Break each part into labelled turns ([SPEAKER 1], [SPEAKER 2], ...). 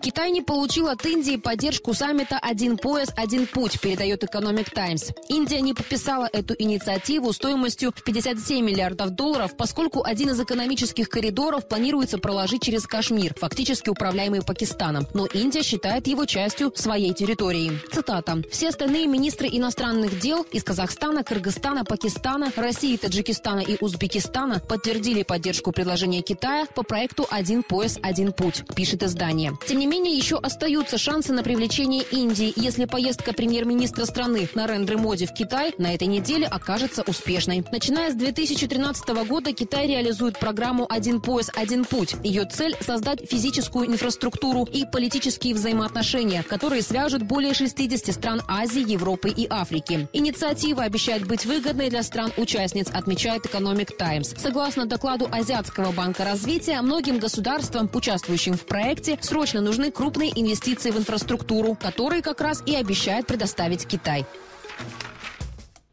[SPEAKER 1] Китай не получил от Индии поддержку саммита «Один пояс, один путь», передает «Экономик Таймс». Индия не подписала эту инициативу стоимостью в 57 миллиардов долларов, поскольку один из экономических коридоров планируется проложить через Кашмир, фактически управляемый Пакистаном. Но Индия считает его частью своей территории. Цитата. «Все остальные министры иностранных дел из Казахстана, Кыргызстана, Пакистана, России, Таджикистана и Узбекистана подтвердили поддержку предложения Китая по проекту «Один пояс, один путь», пишет издание. Тем не менее, еще остаются шансы на привлечение Индии, если поездка премьер-министра страны Нарендры Моди в Китай на этой неделе окажется успешной. Начиная с 2013 года Китай реализует программу «Один пояс, один путь». Ее цель – создать физическую инфраструктуру и политические взаимоотношения, которые свяжут более 60 стран Азии, Европы и Африки. Инициатива обещает быть выгодной для стран-участниц, отмечает Economic Times. Согласно докладу Азиатского банка развития, многим государствам, участвующим в проекте, срочно нужны крупные инвестиции в инфраструктуру, которые как раз и обещает предоставить Китай.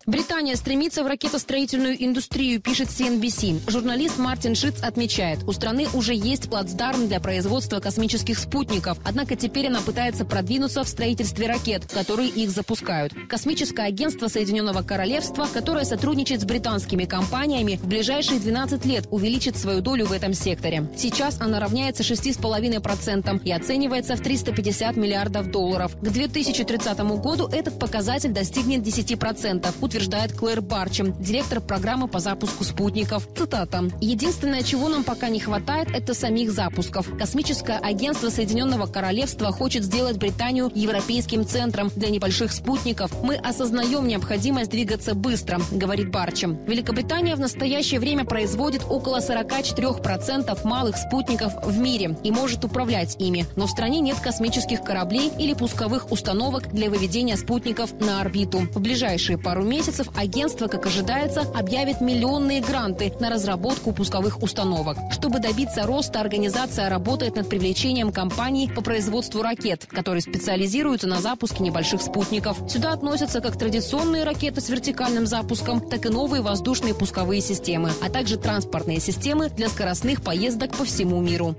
[SPEAKER 1] Британия стремится в ракетостроительную индустрию, пишет CNBC. Журналист Мартин Шиц отмечает, у страны уже есть плацдарм для производства космических спутников, однако теперь она пытается продвинуться в строительстве ракет, которые их запускают. Космическое агентство Соединенного Королевства, которое сотрудничает с британскими компаниями, в ближайшие 12 лет увеличит свою долю в этом секторе. Сейчас она равняется 6,5% и оценивается в 350 миллиардов долларов. К 2030 году этот показатель достигнет 10%, утверждает Клэр Барчем, директор программы по запуску спутников. Цитата. «Единственное, чего нам пока не хватает, это самих запусков. Космическое агентство Соединенного Королевства хочет сделать Британию европейским центром для небольших спутников. Мы осознаем необходимость двигаться быстро», говорит Барчем. Великобритания в настоящее время производит около 44% малых спутников в мире и может управлять ими. Но в стране нет космических кораблей или пусковых установок для выведения спутников на орбиту. В ближайшие пару месяцев месяцев агентство, как ожидается, объявит миллионные гранты на разработку пусковых установок. Чтобы добиться роста, организация работает над привлечением компаний по производству ракет, которые специализируются на запуске небольших спутников. Сюда относятся как традиционные ракеты с вертикальным запуском, так и новые воздушные пусковые системы, а также транспортные системы для скоростных поездок по всему миру.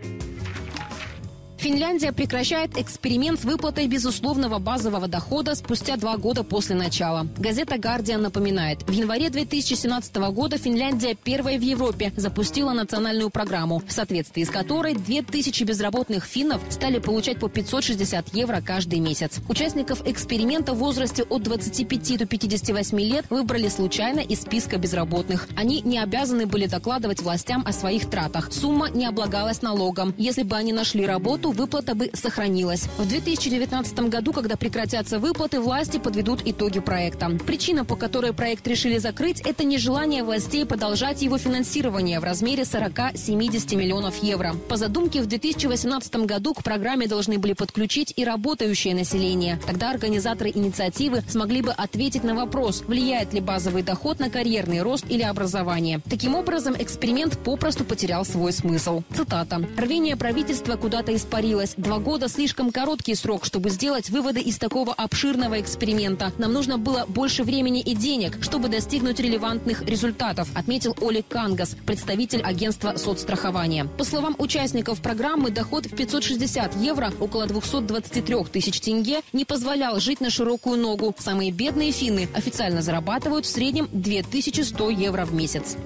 [SPEAKER 1] Финляндия прекращает эксперимент с выплатой безусловного базового дохода спустя два года после начала. Газета «Гардиан» напоминает, в январе 2017 года Финляндия первая в Европе запустила национальную программу, в соответствии с которой 2000 безработных финнов стали получать по 560 евро каждый месяц. Участников эксперимента в возрасте от 25 до 58 лет выбрали случайно из списка безработных. Они не обязаны были докладывать властям о своих тратах. Сумма не облагалась налогом. Если бы они нашли работу, выплата бы сохранилась. В 2019 году, когда прекратятся выплаты, власти подведут итоги проекта. Причина, по которой проект решили закрыть, это нежелание властей продолжать его финансирование в размере 40-70 миллионов евро. По задумке, в 2018 году к программе должны были подключить и работающее население. Тогда организаторы инициативы смогли бы ответить на вопрос, влияет ли базовый доход на карьерный рост или образование. Таким образом, эксперимент попросту потерял свой смысл. Цитата. «Рвение правительства куда-то испарилось испарилась. Два года – слишком короткий срок, чтобы сделать выводы из такого обширного эксперимента. Нам нужно было больше времени и денег, чтобы достигнуть релевантных результатов, отметил Олег Кангас, представитель агентства соцстрахования. По словам участников программы, доход в 560 евро, около 223 тысяч тенге, не позволял жить на широкую ногу. Самые бедные финны официально зарабатывают в среднем 2100 евро в месяц.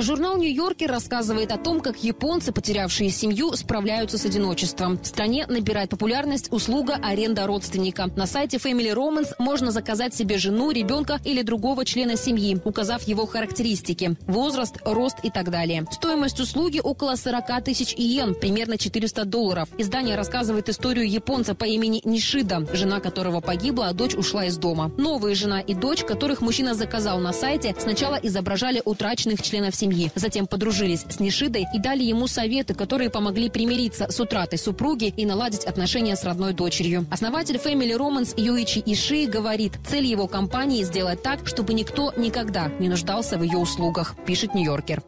[SPEAKER 1] Журнал «Нью-Йоркер» рассказывает о том, как японцы, потерявшие семью, справляются с одиночеством. В стране набирает популярность услуга аренда родственника. На сайте Family Romance можно заказать себе жену, ребенка или другого члена семьи, указав его характеристики – возраст, рост и так далее. Стоимость услуги около 40 тысяч иен, примерно 400 долларов. Издание рассказывает историю японца по имени Нишида, жена которого погибла, а дочь ушла из дома. Новые жена и дочь, которых мужчина заказал на сайте, сначала изображали утраченных членов семьи семьи. Затем подружились с Нишидой и дали ему советы, которые помогли примириться с утратой супруги и наладить отношения с родной дочерью. Основатель Family Romance Юичи Иши говорит, цель его компании сделать так, чтобы никто никогда не нуждался в ее услугах, пишет Нью-Йоркер.